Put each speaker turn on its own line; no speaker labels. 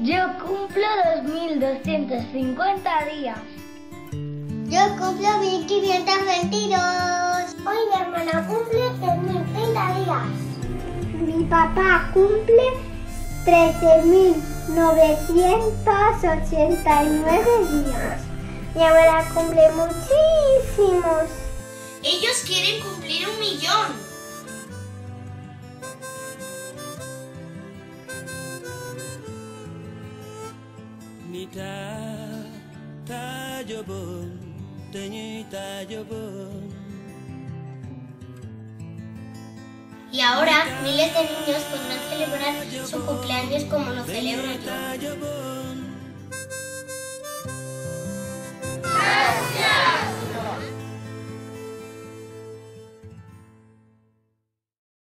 Yo cumplo 2250 días.
Yo cumplo 1522.
Hoy mi hermana cumple 3030 días.
Mi papá cumple 13.989 días.
Mi abuela cumple muchísimos.
Ellos quieren cumplir un millón. Y ahora miles de niños podrán celebrar su cumpleaños como lo celebro yo.